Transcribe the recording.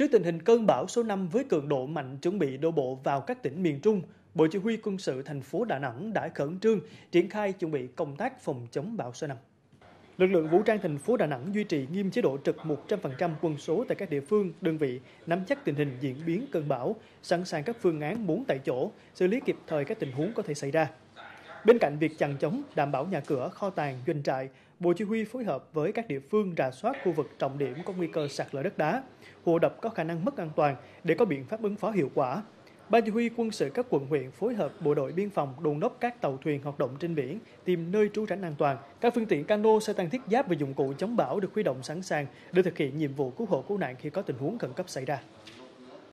Trước tình hình cơn bão số 5 với cường độ mạnh chuẩn bị đổ bộ vào các tỉnh miền Trung, Bộ Chỉ huy quân sự thành phố Đà Nẵng đã khẩn trương triển khai chuẩn bị công tác phòng chống bão số 5. Lực lượng vũ trang thành phố Đà Nẵng duy trì nghiêm chế độ trực 100% quân số tại các địa phương, đơn vị, nắm chắc tình hình diễn biến cơn bão, sẵn sàng các phương án bốn tại chỗ, xử lý kịp thời các tình huống có thể xảy ra. Bên cạnh việc chặn chống, đảm bảo nhà cửa, kho tàng, doanh trại, Bộ Chỉ huy phối hợp với các địa phương rà soát khu vực trọng điểm có nguy cơ sạt lở đất đá, hồ đập có khả năng mất an toàn để có biện pháp ứng phó hiệu quả. Ban chỉ huy quân sự các quận huyện phối hợp bộ đội biên phòng đồn đốc các tàu thuyền hoạt động trên biển tìm nơi trú tránh an toàn. Các phương tiện cano, xe tăng thiết giáp và dụng cụ chống bão được huy động sẵn sàng để thực hiện nhiệm vụ cứu hộ cứu nạn khi có tình huống khẩn cấp xảy ra.